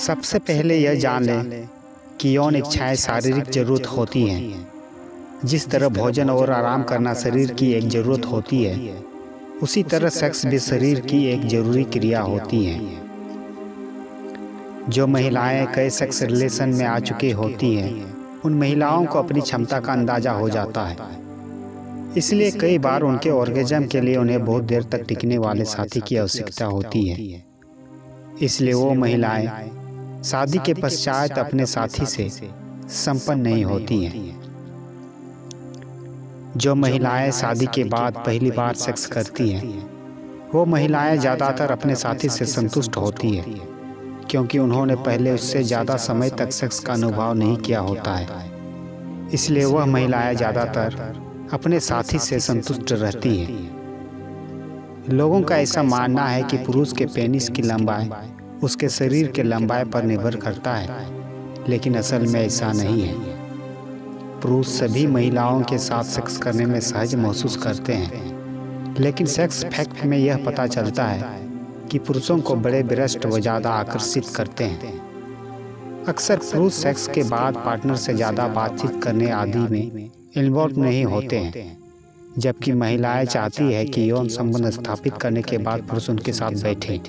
सबसे पहले यह जान लें कि यौन इच्छाएँ शारीरिक ज़रूरत होती हैं। जिस तरह भोजन और आराम करना शरीर की एक ज़रूरत होती है उसी तरह सेक्स भी शरीर की एक ज़रूरी क्रिया होती है। जो महिलाएँ कई सेक्स रिलेशन में आ चुकी होती हैं उन महिलाओं को अपनी क्षमता का अंदाज़ा हो जाता है। इसलिए कई बार उनके ऑर्गेजम के लिए उन्हें बहुत देर तक टिकने वाले साथी की आवश्यकता होती है। इसलिए वो महिलाएँ शादी के पश्चात अपने साथी से संपन्न नहीं होती हैं। जो महिलाएँ शादी के बाद पहली बार सेक्स करती हैं वो महिलाएँ ज़्यादातर अपने साथी से संतुष्ट होती हैं। क्योंकि उन्होंने पहले उससे ज़्यादा समय तक सेक्स का अनुभव नहीं किया होता है। इसलिए वह महिलाएँ ज़्यादातर अपने साथी से संतुष्ट रहती हैं। लोगों का ऐसा मानना है कि पुरुष के पेनिस की लंबाई उसके शरीर के लंबाई पर निर्भर करता है, लेकिन असल में ऐसा नहीं है। पुरुष सभी महिलाओं के साथ सेक्स करने में सहज महसूस करते हैं, लेकिन सेक्स फैक्ट में यह पता चलता है कि पुरुषों को बड़े ब्रस्ट व ज़्यादा आकर्षित करते हैं। अक्सर पुरुष सेक्स के बाद पार्टनर से ज़्यादा बातचीत करने आदि में इन्वॉल्व नहीं होते हैं, जबकि महिलाएँ चाहती है कि यौन संबंध स्थापित करने के बाद पुरुष उनके साथ बैठे।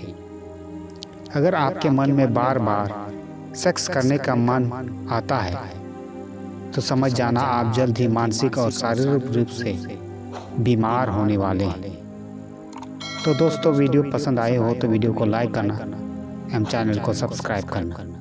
अगर आपके मन में बार बार सेक्स करने का मन आता है तो समझ जाना आप जल्द ही मानसिक और शारीरिक रूप से बीमार होने वाले हैं। तो दोस्तों वीडियो पसंद आए हो तो वीडियो को लाइक करना एवं चैनल को सब्सक्राइब करना।